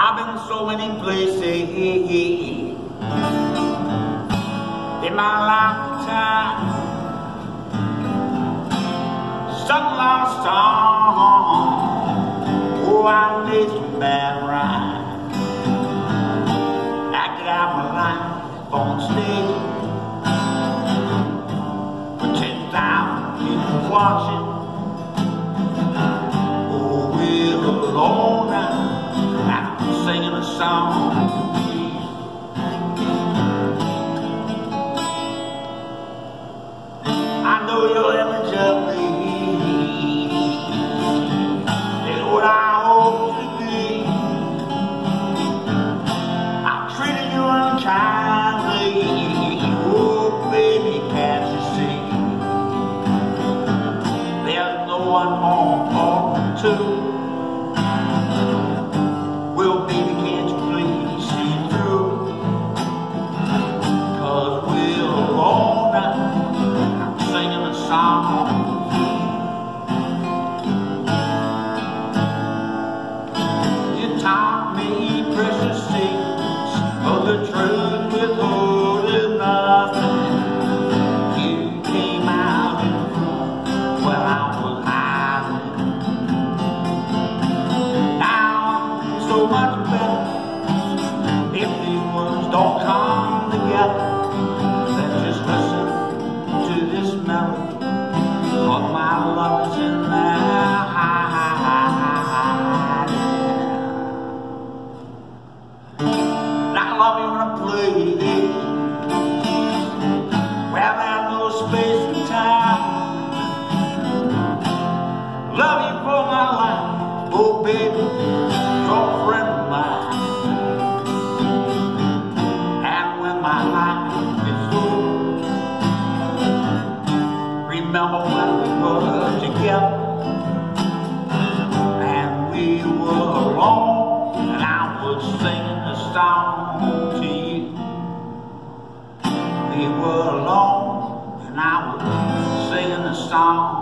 I've been so many places in my lifetime. Some lost song. Oh, I made some bad rhymes. Acted out my life on stage. With 10,000 people watching. Song. I know your image of me what I hope to be. I treated you unkindly. Oh, baby, can't you see? There's no one more to. Precious secrets of the truth withholding nothing. You came out in front I was hiding. Now so much better if these words don't come you when I no space and time. Love you for my life, oh baby, you're a friend of mine. And when my life is through, remember when we were together, and we were alone, and I was singing a song We